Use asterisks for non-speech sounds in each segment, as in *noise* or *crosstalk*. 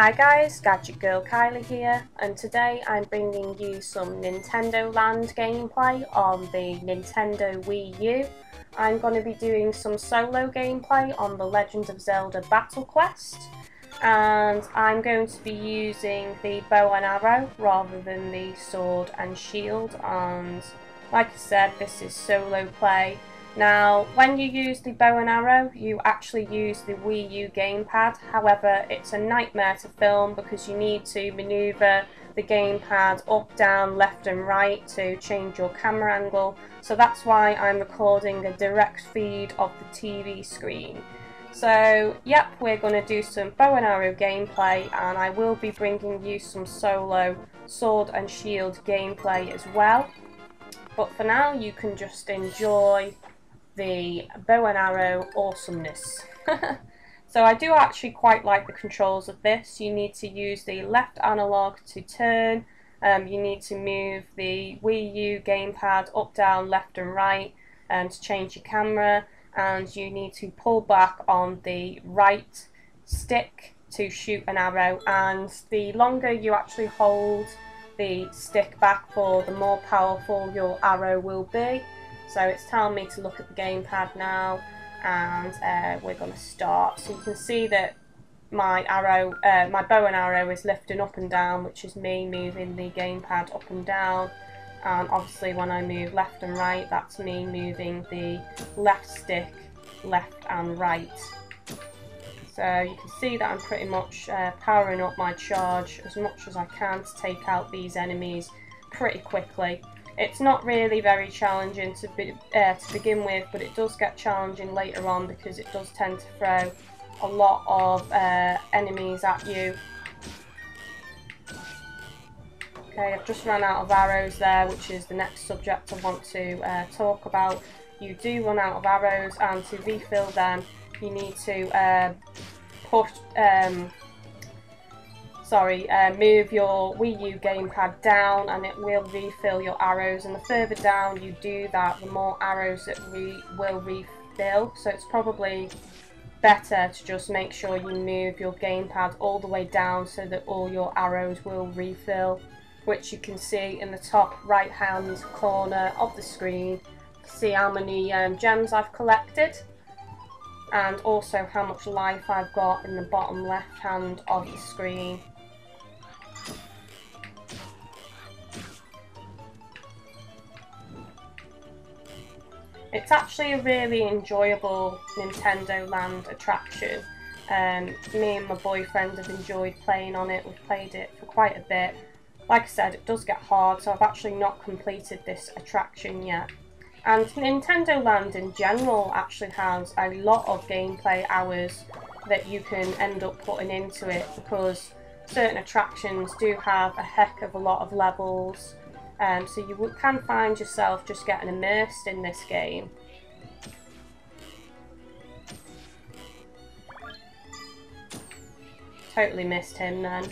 Hi guys, Gadget Girl Kylie here, and today I'm bringing you some Nintendo Land gameplay on the Nintendo Wii U. I'm going to be doing some solo gameplay on the Legend of Zelda Battle Quest, and I'm going to be using the bow and arrow rather than the sword and shield, and like I said, this is solo play, now, when you use the bow and arrow, you actually use the Wii U gamepad. However, it's a nightmare to film because you need to maneuver the gamepad up, down, left and right to change your camera angle. So that's why I'm recording a direct feed of the TV screen. So, yep, we're going to do some bow and arrow gameplay and I will be bringing you some solo sword and shield gameplay as well. But for now, you can just enjoy the bow and arrow awesomeness. *laughs* so I do actually quite like the controls of this. You need to use the left analog to turn. Um, you need to move the Wii U gamepad up, down, left and right um, to change your camera. And you need to pull back on the right stick to shoot an arrow. And the longer you actually hold the stick back for, the more powerful your arrow will be. So it's telling me to look at the gamepad now and uh, we're going to start. So you can see that my arrow, uh, my bow and arrow is lifting up and down, which is me moving the gamepad up and down. And obviously when I move left and right, that's me moving the left stick left and right. So you can see that I'm pretty much uh, powering up my charge as much as I can to take out these enemies pretty quickly. It's not really very challenging to, be, uh, to begin with, but it does get challenging later on because it does tend to throw a lot of uh, enemies at you. Okay, I've just run out of arrows there, which is the next subject I want to uh, talk about. You do run out of arrows, and to refill them, you need to uh, push um, sorry, uh, move your Wii U gamepad down and it will refill your arrows. And the further down you do that the more arrows it re will refill. So it's probably better to just make sure you move your gamepad all the way down so that all your arrows will refill which you can see in the top right hand corner of the screen. See how many um, gems I've collected and also how much life I've got in the bottom left hand of the screen It's actually a really enjoyable Nintendo Land attraction. Um, me and my boyfriend have enjoyed playing on it. We've played it for quite a bit. Like I said, it does get hard, so I've actually not completed this attraction yet. And Nintendo Land in general actually has a lot of gameplay hours that you can end up putting into it because certain attractions do have a heck of a lot of levels um, so you can find yourself just getting immersed in this game. Totally missed him then.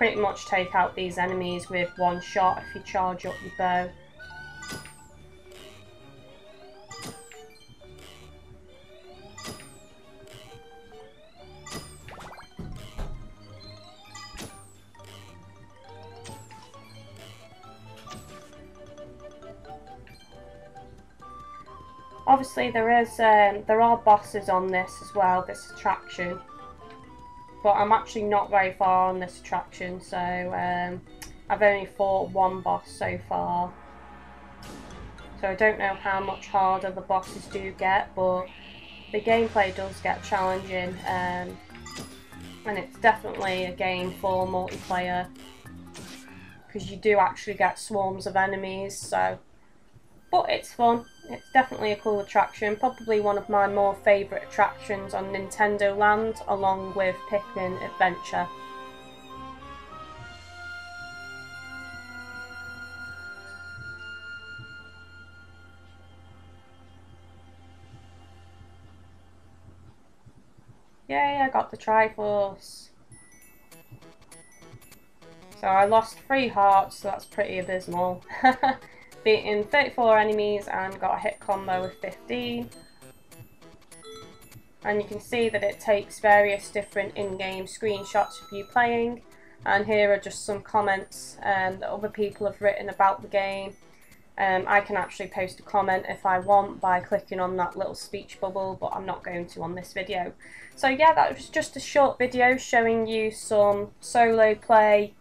Pretty much take out these enemies with one shot if you charge up your bow. Obviously there is um, there are bosses on this as well, this attraction but I'm actually not very far on this attraction, so um, I've only fought one boss so far. So I don't know how much harder the bosses do get, but the gameplay does get challenging, um, and it's definitely a game for multiplayer, because you do actually get swarms of enemies, so but it's fun. It's definitely a cool attraction, probably one of my more favourite attractions on Nintendo Land, along with Pikmin Adventure. Yay, I got the Triforce. So I lost three hearts, so that's pretty abysmal. *laughs* Beating 34 enemies and got a hit combo with 15. And you can see that it takes various different in-game screenshots of you playing. And here are just some comments um, that other people have written about the game. Um, I can actually post a comment if I want by clicking on that little speech bubble, but I'm not going to on this video. So yeah, that was just a short video showing you some solo play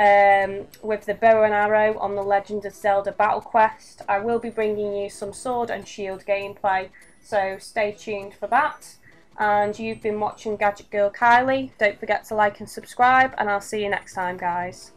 um, with the bow and arrow on the Legend of Zelda Battle Quest. I will be bringing you some sword and shield gameplay, so stay tuned for that. And you've been watching Gadget Girl Kylie. Don't forget to like and subscribe, and I'll see you next time, guys.